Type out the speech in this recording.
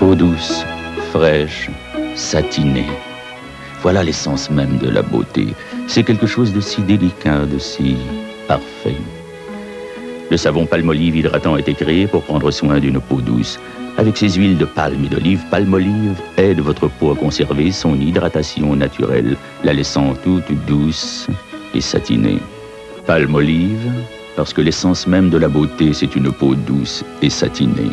Peau douce, fraîche, satinée. Voilà l'essence même de la beauté. C'est quelque chose de si délicat, de si parfait. Le savon palmolive hydratant a été créé pour prendre soin d'une peau douce. Avec ses huiles de palme et d'olive, Palmolive aide votre peau à conserver son hydratation naturelle, la laissant toute douce et satinée. Palmolive, parce que l'essence même de la beauté, c'est une peau douce et satinée.